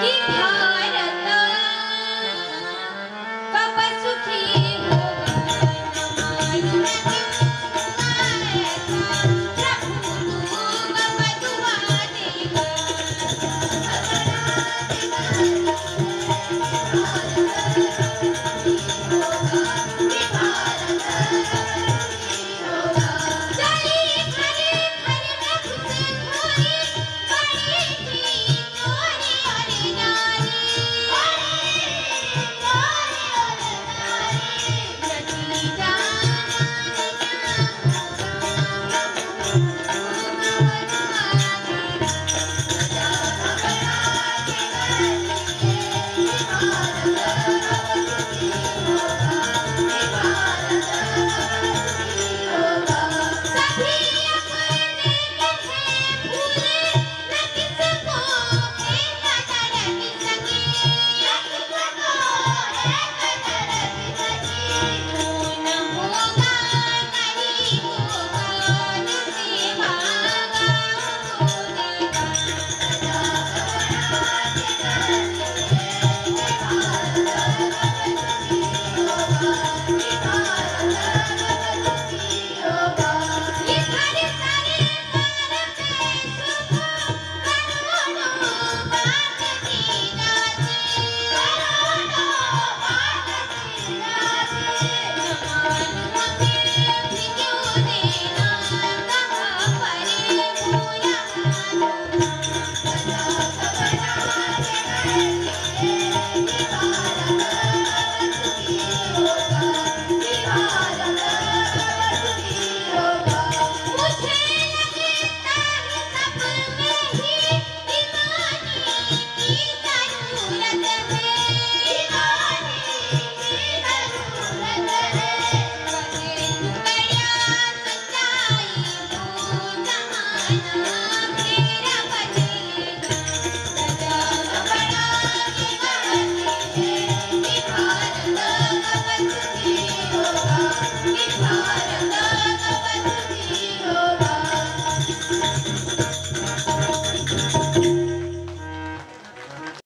一旁